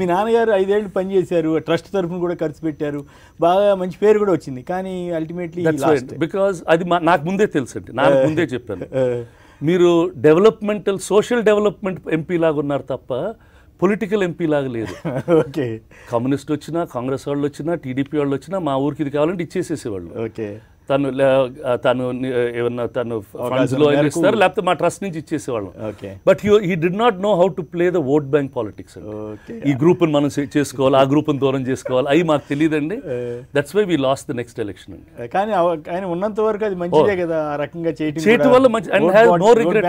మీ నాన్నగారు ఐదేళ్ళు పనిచేశారు ట్రస్ట్ తరఫున కూడా ఖర్చు పెట్టారు బాగా మంచి పేరు కూడా వచ్చింది. కానీ అల్టిమేట్లీ బికాజ్ అది నాకు ముందే తెలుసు అండి నాకు ముందే చెప్పాను. మీరు డెవలప్మెంటల్ సోషల్ డెవలప్మెంట్ ఎంపీ లాగా ఉన్నారు తప్ప పొలిటికల్ ఎంపీ లాగా లేదు. ఓకే కమ్యూనిస్ట్ వచ్చినా కాంగ్రెస్ వాళ్ళు వచ్చినా టీడీపీ వాళ్ళు వచ్చినా మా ఊరికి ఇది కావాలంటే ఇచ్చేసేసేవాళ్ళు. ఓకే తను తను ఏమన్నా తను ఫండ్స్లో మేరకు- ఇస్తారు? లేకపోతే మా ట్రస్ట్ నుంచి ఇచ్చేసేవాళ్ళం. But he did not know how to play the vote bank politics ఈ గ్రూప్ మనం చేసుకోవాలి ఆ గ్రూప్ దూరం చేసుకోవాలి. అవి మాకు తెలియదండి that's why we lost the next election అండి. కానీ అవ- ఆయన ఉన్నంత వరకు అది మంచిదే కదా. ఆ రకంగా చేయటం చేయటం. వల్ల మంచి అండ్. హ్యాస్ నో రిగ్రెట్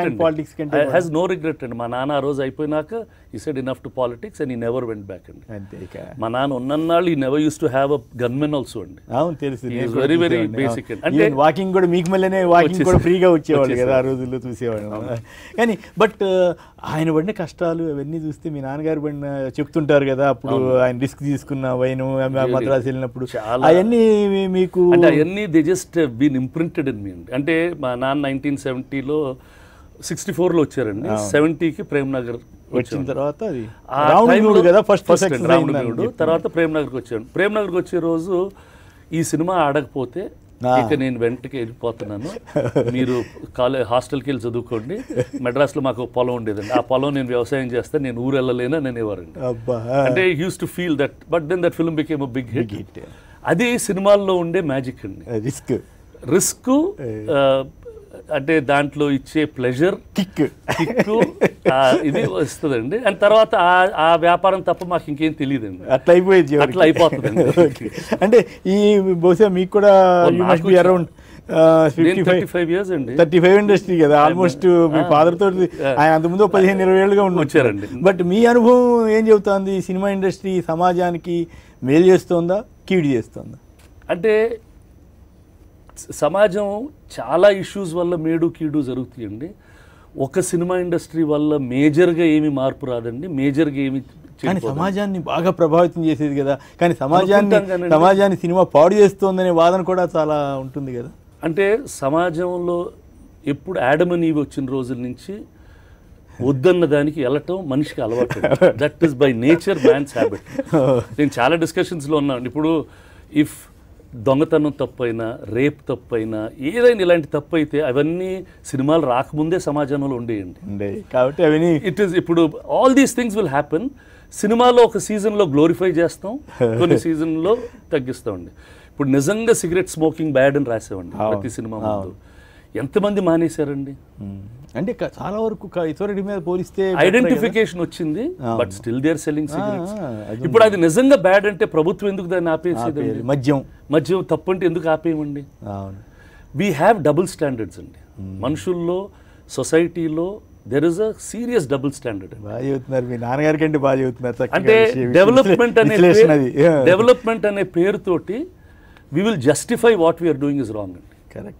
కంటే హ్యాస్ నో రిగ్రెట్ అండి. మా నాన్న ఆ రోజు అయిపోయినాక he said enough to politics and he never went back అండి. మా నాన్న ఉన్నన్నాళ్ళు he never used to have a gunmen also అండి. అవును తెలుసు. He నేను is అంటే- వాకింగ్ కూడా మీకు మళ్ళీనే వాకింగ్ కూడా ఫ్రీగా వచ్చేవాళ్ళు కదా ఆ. రోజుల్లో చూసేవాడు కానీ బట్ ఆయన పడిన కష్టాలు అవన్నీ చూస్తే మీ నాన్నగారు పడిన చెప్తుంటారు కదా అప్పుడు ఆయన రిస్క్ తీసుకున్న వైను మద్రాసు వెళ్ళినప్పుడు. చాలా- అవన్నీ మీకు అంటే అవన్నీ they just been imprinted in me అండి. అంటే మా నాన్న నైన్టీన్ సెవెంటీలో సిక్స్టీ ఫోర్లో వచ్చారండి. సెవెంటీకి ప్రేమ్ నగర్ వచ్చిన తర్వాత కదా ఫస్ట్ ఫస్ట్ రావణుడు తర్వాత ప్రేమ్ నగర్కి వచ్చాడు. ప్రేమ్ నగర్కి వచ్చే రోజు ఈ సినిమా ఆడకపోతే. ఇక నేను వెంటకి వెళ్ళిపోతున్నాను. మీరు కాలేజ్ హాస్టల్కి వెళ్ళి చదువుకోండి. మెడ్రాస్లో మాకు పొలం ఉండేదండి. ఆ పొలం నేను వ్యవసాయం చేస్తే నేను ఊరు వెళ్ళలేను అని అనేవారండి. అబ్బా. అంటే used to feel that but then that film became big hit. అది సినిమాల్లో ఉండే మ్యాజిక్ అండి. రిస్క్ రిస్క్ అంటే దాంట్లో ఇచ్చే ప్లెజర్ కిక్ కిక్కు ఆ, ఇది వస్తుందండి. అండ్ తర్వాత ఆ- వ్యాపారం తప్ప మాకు ఇంకేం తెలియదండి. అట్లా అయిపోయేది. అట్లా అయిపోతుందండి. అంటే ఈ బహుశా మీకు కూడా around thirty five five years అండి. థర్టీ ఫైవ్ ఇండస్ట్రీ కదా ఆల్మోస్ట్ మీ ఫాదర్ తోటి ఆయన అంతకుముందు పదిహేను ఇరవై ఏళ్ళుగా ఉండి వచ్చారండి. బట్ మీ అనుభవం ఏం చెబుతోంది? సినిమా ఇండస్ట్రీ సమాజానికి మేలు చేస్తోందా? కీడు చేస్తోందా? అంటే సమాజం చాలా ఇష్యూస్ వల్ల మేడు కీడు జరుగుతాయండి. ఒక సినిమా ఇండస్ట్రీ వల్ల మేజర్గా ఏమి మార్పు రాదండి. మేజర్గా ఏమి కానీ. సమాజాన్ని బాగా ప్రభావితం చేసేది కదా. కానీ సమాజాన్ని. సమాజాన్ని సినిమా పాడు చేస్తోందనే వాదన కూడా చాలా ఉంటుంది కదా. అంటే సమాజంలో ఎప్పుడు యాడమన్ వచ్చిన రోజుల నుంచి వద్దన్న దానికి వెళ్ళటం మనిషికి అలవాటు that is by nature man's habit నేను చాలా డిస్కషన్స్లో ఉన్నాను. ఇప్పుడు ఇఫ్ దొంగతనం తప్పైనా రేప్ తప్పైనా ఏదైనా ఇలాంటి తప్పు అయితే అవన్నీ సినిమాలు రాకముందే సమాజంలో ఉండేయండి. ఉండే. కాబట్టి అవన్నీ ఇట్ ఈస్ ఇప్పుడు all these things will happen సినిమాలో ఒక సీజన్లో గ్లోరిఫై చేస్తాం కొన్ని సీజన్లో తగ్గిస్తామండి ఇప్పుడు నిజంగా సిగరెట్ స్మోకింగ్ బ్యాడ్ అని రాసామండి ప్రతి సినిమా ముందు. ఎంతమంది మానేశారండి. అంటే చాలా వరకు ఇతరుడి మీద పోలిస్తే ఐడెంటిఫికేషన్ వచ్చింది. But still there selling cigarettes ఇప్పుడు అది నిజంగా బ్యాడ్ అంటే ప్రభుత్వం ఎందుకు దాన్ని ఆపేసేదండి? ఆపేయాలి. మద్యం మధ్య తప్పు అంటే ఎందుకు ఆపేయమండి? వీ హ్యావ్ డబుల్ స్టాండర్డ్స్ అండి. మనుషుల్లో సొసైటీలో there is a serious double standard బాగా చెబుతున్నారు మీ నాన్నగారి కంటే బాగా చెబుతున్నారు చక్కగా అంటే విషయ- డెవలప్మెంట్ అనే డెవలప్మెంట్ అనే పేరుతోటి we will justify what we are doing is wrong అండి. కరెక్ట్